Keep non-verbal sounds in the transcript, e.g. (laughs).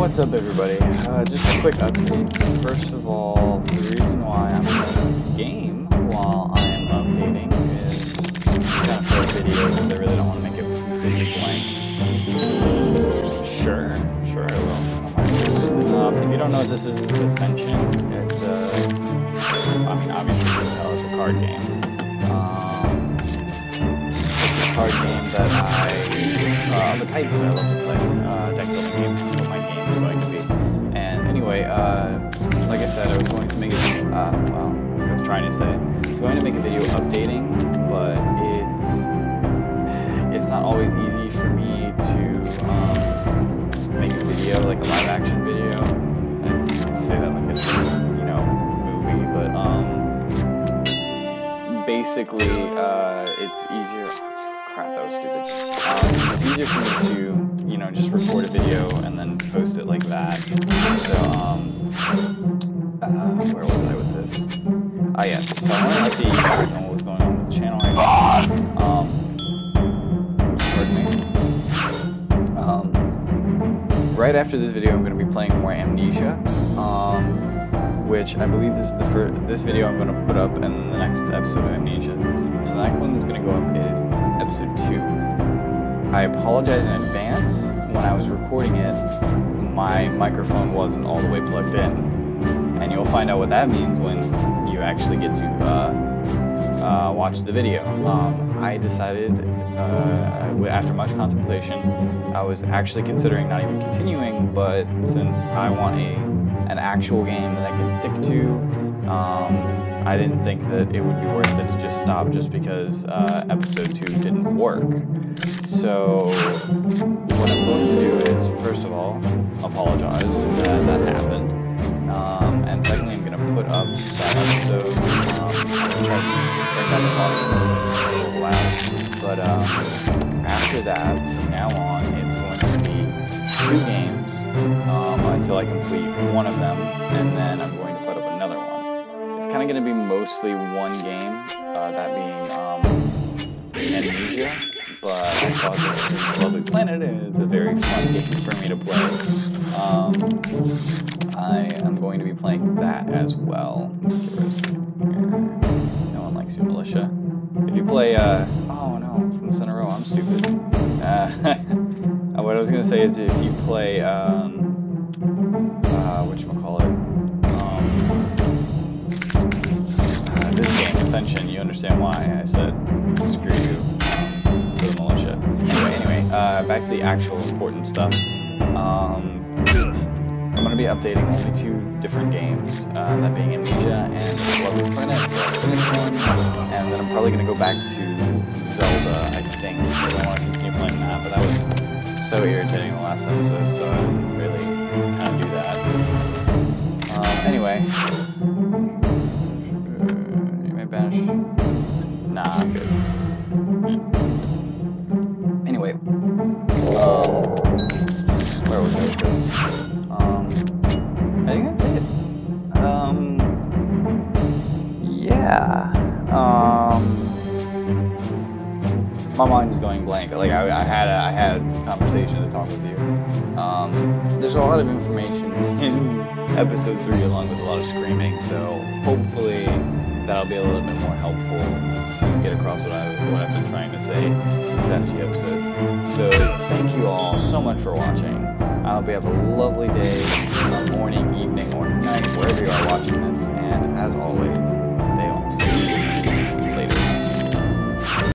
What's up, everybody? Uh, just a quick update. First of all, the reason why I'm playing this game while I am updating is kind of for a video because I really don't want to make it video blank. Sure, sure I will. Um, if you don't know this is, Ascension. It's uh, I mean, obviously you can tell it's a card game. Um, it's a card game that I, uh, a type that I love to play. Uh, deck building games be. And anyway, uh, like I said, I was going to make a, uh, well, I was trying to say, I was going to make a video updating, but it's, it's not always easy for me to, um, make a video, like a live action video. and say that like it's, you know, movie, but, um, basically, uh, it's easier, crap, that was stupid. Um, it's easier for me to, know, just record a video and then post it like that. So, um, uh, where was I with this? Ah, yes. So I wanted to update you guys on what was going on with the channel. Um. Um, right after this video, I'm going to be playing more Amnesia. Um, which I believe this is the first, this video I'm going to put up in the next episode of Amnesia. So the next one that's going to go up is episode 2. I apologize in advance. When I was recording it, my microphone wasn't all the way plugged in. And you'll find out what that means when you actually get to uh, uh, watch the video. Um, I decided, uh, after much contemplation, I was actually considering not even continuing, but since I want a an actual game that I can stick to, um, I didn't think that it would be worth it to just stop just because uh, episode 2 didn't work. So, what I'm going to do is, first of all, apologize that that happened. Um, and secondly, I'm going to put up that episode, um, try to break down the a. But um, after that, from now on, it's going to be two games um, until I complete one of them, and then I'm going to kind of going to be mostly one game, uh, that being um, Amnesia, but I thought is Lovely Planet is a very fun game for me to play. Um, I am going to be playing that as well. No one likes you, Militia. If you play, uh, oh no, from the center row, I'm stupid. Uh, (laughs) what I was gonna say is if you play, um, Ascension, you understand why I said screw you to the militia. Anyway, uh, back to the actual important stuff. Um, I'm going to be updating only two different games, uh, that being Amnesia and Lovely Planet, and then I'm probably going to go back to Zelda, I think, because I want to continue playing that, but that was so irritating the last episode, so I didn't really kind of do that. Um, anyway, my mind is going blank. Like I, I had a, I had a conversation to talk with you. Um, there's a lot of information (laughs) in episode three, along with a lot of screaming. So hopefully that'll be a little bit more helpful to get across what I what I've been trying to say these past few episodes. So thank you all so much for watching. I hope you have a lovely day, morning,